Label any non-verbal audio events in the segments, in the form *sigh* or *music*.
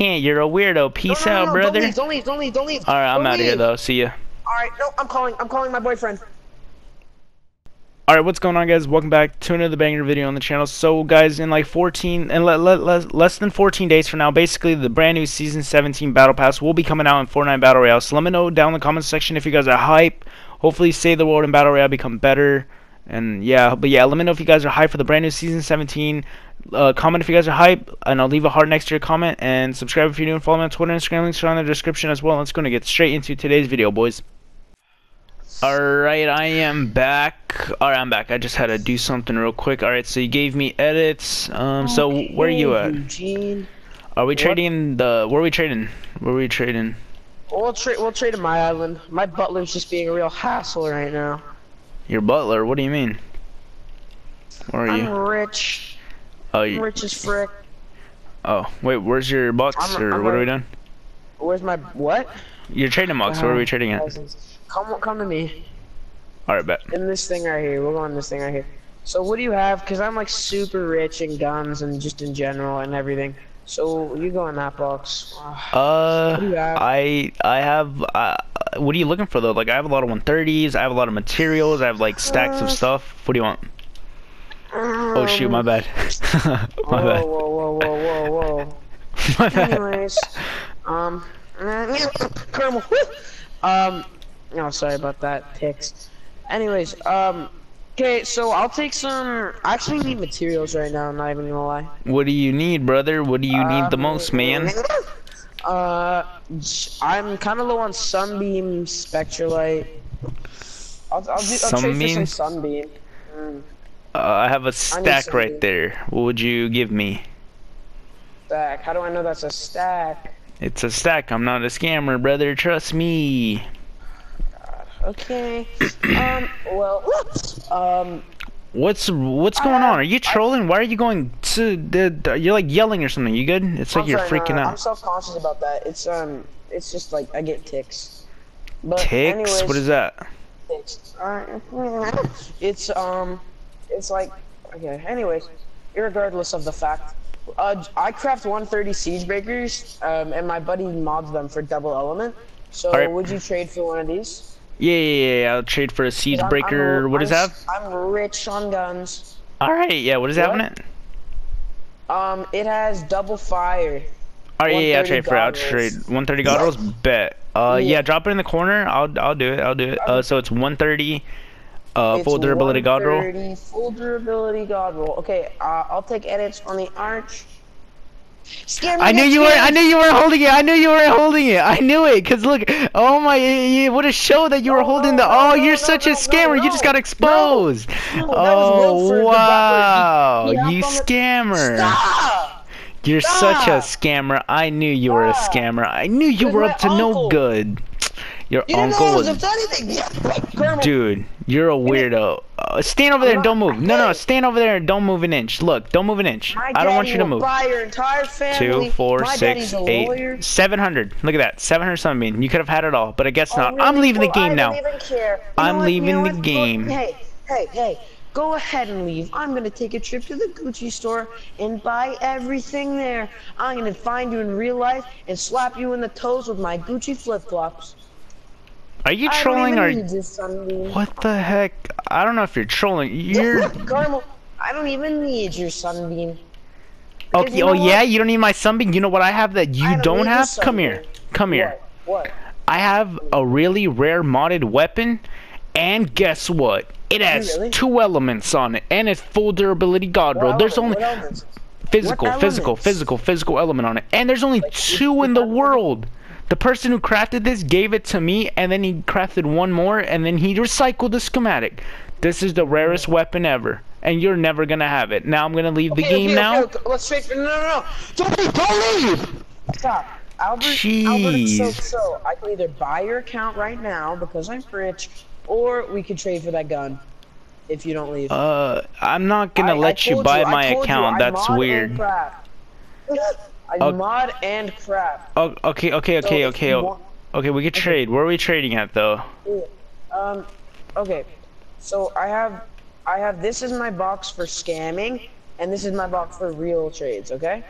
can't. You're a weirdo. Peace no, no, out, no, brother. Don't leave, don't leave, don't leave, don't leave. All right, I'm out of here though. See ya. All right, no, I'm calling. I'm calling my boyfriend. All right, what's going on, guys? Welcome back to another banger video on the channel. So, guys, in like 14 and le le le less than 14 days from now, basically the brand new season 17 battle pass will be coming out in Fortnite Battle Royale. So let me know down in the comments section if you guys are hype. Hopefully, Save the World and Battle Royale become better. And yeah, but yeah, let me know if you guys are hyped for the brand new season 17. Uh, comment if you guys are hype, and I'll leave a heart next to your comment. And subscribe if you're new, and follow me on Twitter and Instagram. Links are in the description as well. Let's go and get straight into today's video, boys. Alright, I am back. Alright, I'm back. I just had to do something real quick. Alright, so you gave me edits. Um, so where are you at? Eugene. Are we What? trading the? Where are we trading? Where are we trading? We'll trade. We'll trade in my island. My butler's just being a real hassle right now. Your butler? What do you mean? Where are you? I'm you? rich. Oh, I'm you, rich as frick. oh, wait. Where's your box? I'm- or I'm what are we doing? Where's my what? Your trading box. Where are we Uh, trading at? Come, come to me. Alright, bet. In this thing right here. We'll go in this thing right here. So what do you have? Cause I'm like super rich in guns and just in general and everything. So you go in that box. Uh, What do you have? I I have. Uh, what are you looking for though? Like I have a lot of 130s. I have a lot of materials. I have like stacks of Uh, stuff. What do you want? Oh shoot, my bad. *laughs* my whoa, bad. whoa, whoa, whoa, whoa, whoa. *laughs* My bad. Anyways, um, caramel. um, *laughs* no, sorry about that. Tics. Anyways, um, okay, so I'll take some. I actually need materials right now. I'm not even gonna lie. What do you need, brother? What do you need the Um, most, man? Uh, I'm kind of low on sunbeam, spectralite. I'll, I'll, do, I'll Sunbeam? some sunbeam. Mm, Uh, I have a stack right there. What would you give me? stack. How do I know that's a stack? It's a stack. I'm not a scammer, brother. Trust me. Okay. um. Well. Um. What's what's going on? Are you trolling? Why are you going to the? the- You're like yelling or something. You good? It's like I'm you're sorry, freaking no, I'm self-conscious about that. It's um, it's just like I get tics. But Tics? anyways, What is that? Tics. Uh, *laughs* it's um, it's like okay. Anyways, irregardless of the fact, uh, I craft 130 siege breakers, um, and my buddy mods them for double element. So Alright. would you trade for one of these? Yeah, yeah, yeah. I'll trade for a siege I'm- I'm breaker. a- what does I'm that? s- I'm rich on guns. All right. Yeah. What does that have in What? it? Um, it has double fire. All right. Yeah, yeah. I'll 130 trade for. I'll trade 130 goggles. Bet. Uh, yeah. Yeah. Drop it in the corner. I'll I'll do it. I'll do it. Uh, so it's 130. Uh, It's full durability god roll. 130 Full durability god roll. Okay, uh, I'll take edits on the arch. Scare me I knew you were. I knew you were holding it. I knew you were holding it. I knew it. Cause look, oh my, you would have showed that you were No, holding the. Oh, no, you're no, such no, a scammer. you just got exposed. Oh Wilford, wow. You scammer. Stop! You're such a scammer. I knew you were a scammer. I knew you were up to no good. Your You uncle was. was up to anything. Dude, you're a weirdo. Uh, stand over there and don't move. No, no, stand over there and don't move an inch. Look, don't move an inch. I don't want you to move. Buy your entire family. Two, four, My six, daddy's a lawyer. eight, seven hundred. Look at that, seven hundred something. You could have had it all, but I guess Oh, not. really? I'm leaving the Well, game now. don't even care. You I'm what? leaving the game. Hey, hey, hey. Go ahead and leave. I'm gonna take a trip to the Gucci store and buy everything there. I'm gonna find you in real life and slap you in the toes with my Gucci flip flops. Are you trolling or even need this sunbeam. what the heck? I don't know if you're trolling. You're *laughs* Caramel, I don't even need your sunbeam. okay. you Oh know yeah, you don't need my sunbeam. You know what I have that you I don't don't have? Come here, come here. What? What? I have a really rare modded weapon, and guess what? It has really? two elements on it, and it's full durability god roll. There's only What physical, What physical, physical, physical element on it. And there's only two in the world. The person who crafted this gave it to me, and then he crafted one more, and then he recycled the schematic. This is the rarest weapon ever, and you're never gonna have it. Now I'm gonna leave the Okay, game okay, now. okay, okay, let's straight for no, no, no. Don't leave, don't leave. Stop. Albert, Albert, so, so I can either buy your account right now because I'm rich, or we could trade for that gun if you don't leave. Uh, I'm not gonna I- I let you buy I my told you, account. That's weird. *laughs* Oh. mod and crap. Oh, okay, okay, So okay, okay, you o- want- okay. We could trade. Where are we trading at though? Um, okay. So I have, I have. This is my box for scamming, and this is my box for real trades. Okay.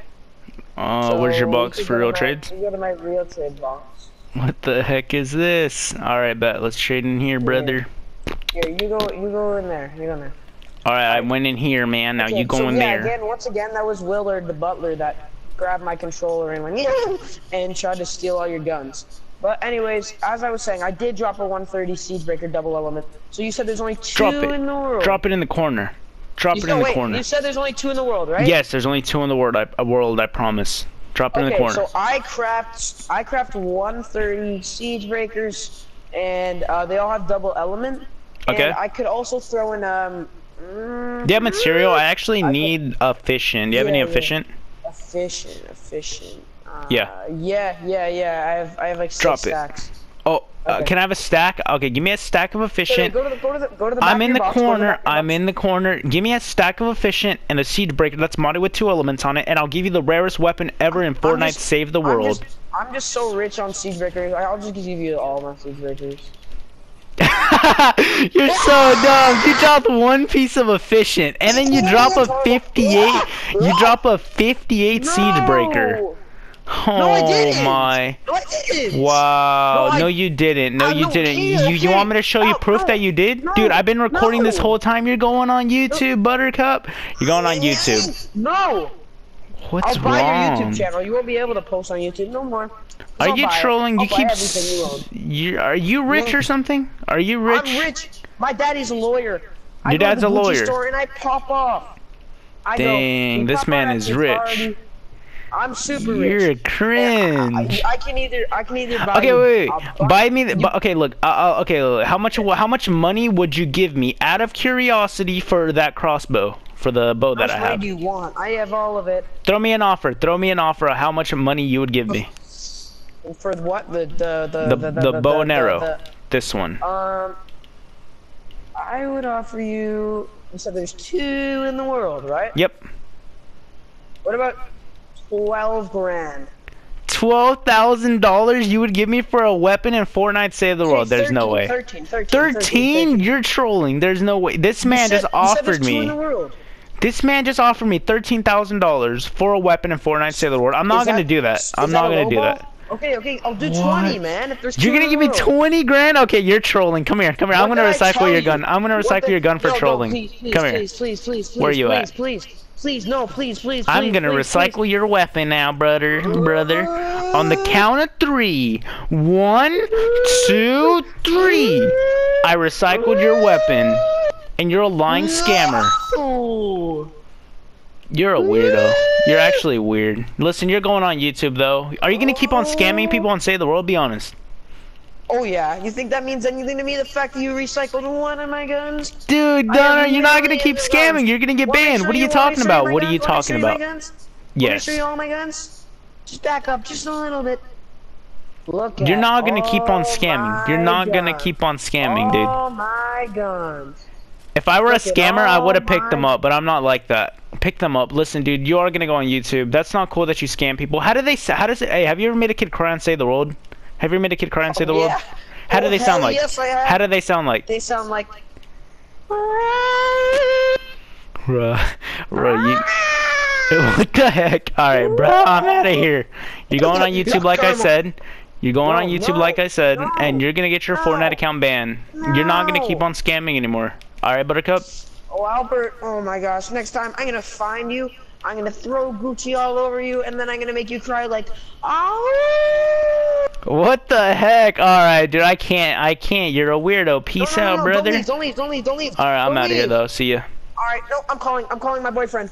Uh, where's your box for real my- trades? You go to my real trade box. What the heck is this? Alright, bet. Let's trade in here, brother. Here, you go. You go in there. You go in there. Alright, I went in here, man. Now Okay, you go so in yeah, there. Again, once again, that was Willard, the butler, that grabbed my controller and went and tried to steal all your guns. But anyways, as I was saying, I did drop a 130 Siegebreaker double element. So you said there's only two Drop it. in the world. Drop it in the corner. Drop You it said- in the wait, corner. You said there's only two in the world, right? Yes, there's only two in the world. I, a world, I promise. Drop it in the Okay, corner. so I craft I craft 130 siege breakers, and uh, they all have double element. Okay. And I could also throw in um. mm, Do you have material? I actually I need efficient. Do you have any efficient? yeah. Efficient? Efficient. Uh, Yeah. Yeah, yeah, yeah. I have I have like six Drop it. stacks. Oh, uh, can I have a stack? Okay, give me a stack of Okay, efficient. go to the go to the go to the. I'm in the box, corner. I'm in the corner. Give me a stack of efficient and a siege breaker that's modded with two elements on it, and I'll give you the rarest weapon ever in Fortnite. just- Save the I'm world. just, I'm just so rich on siege breakers. I'll just give you all my siege breakers. *laughs* You're so dumb. You dropped one piece of efficient, and then you drop a 58. You drop a 58 siege breaker. Oh No, I didn't. my. No, I didn't. Wow. No, I- No, you didn't. No, Uh, you no, didn't. You, you want me to show you No, proof no, that you did? no, Dude, I've been recording this whole time. You're going on YouTube, Buttercup. You're going on YouTube. No. What's I'll buy wrong? your YouTube channel. You won't be able to post on YouTube no more. Are I'll you buy it. trolling? I'll You buy keep. everything you own. You are you rich or something? Are you rich? I'm rich. My daddy's a lawyer. I Your to dad's a Gucci lawyer. Store and I pop off. I Dang, this man is rich. party." I'm super rich. You're rich. cringe. I, I can either I can either buy Okay, wait, wait. a Buy me. The, bu- okay, look. Uh, uh, okay, look, how much? How much money would you give me out of curiosity for that crossbow? For the bow How that I much money have. do you want? I have all of it. Throw me an offer. Throw me an offer. of How much money you would give me? For what? The the The the the, the bow and arrow. the- This one. Um, I would offer you. You said there's two in the world, right? Yep. What about twelve grand? Twelve thousand dollars you would give me for a weapon in Fortnite Save the World? Say There's no way. 13, 13, 13? You're trolling. There's no way. This man just said- said offered there's two in me. The world. This man just offered me thirteen thousand dollars for a weapon and Fortnite Save the World. I'm not Is gonna that- do that. I'm that not gonna do that. Okay, okay, I'll do What? 20, man. If there's You're two gonna give the me 20 grand? Okay, you're trolling. Come here, come here. I'm gonna recycle tell your you? gun. I'm gonna recycle the- your gun for no, no, trolling. please, please, Come here. please, please, please, please, Where you please, at? Please, please, please, no, please, please, I'm gonna please, recycle please. your weapon now, brother, brother. On the count of three. One, two, three. I recycled your weapon, and you're a lying scammer. You're a weirdo. You're actually weird. Listen, you're going on YouTube though. Are you gonna keep on scamming people on Save the World? Be honest. Oh yeah, you think that means anything to me? The fact that you recycled one of my guns? Dude, Donner, you're not gonna keep scamming. guns. You're gonna get Want me to banned. What are you to talking about? What are you guns? Want me to talking you about? guns? Want me Yes. show you all my guns? Just back up just a little bit. Look You're not gonna keep on scamming. You're not gonna keep on scamming, dude. All my guns. If I were a scammer, I would have all picked them up, but I'm not like that. Pick them up. Listen, dude, you are gonna go on YouTube. That's not cool that you scam people. How do they? How does it? Hey, have you ever made a kid cry and Save the World? Have you ever made a kid cry and save the world? Oh, yeah. How do Oh, they sound like? Yes, I have. How do they sound like? They sound like. Bruh, bruh, you. *laughs* What the heck? Alright, bro, I'm out of here. You're going on YouTube like I said. You're going on YouTube no, like I said, no, and you're gonna get your no, Fortnite account banned. You're not gonna keep on scamming anymore. Alright, Buttercup? Oh, Albert. Oh my gosh. Next time, I'm gonna find you. I'm gonna throw Gucci all over you, and then I'm gonna make you cry like, oh. What the heck? Alright, dude, I can't. I can't. You're a weirdo. Peace no, no, out, no, brother. Don't leave. Don't leave. Don't leave. Don't leave. Alright, I'm out of here though. See ya. All right. No, I'm calling. I'm calling my boyfriend.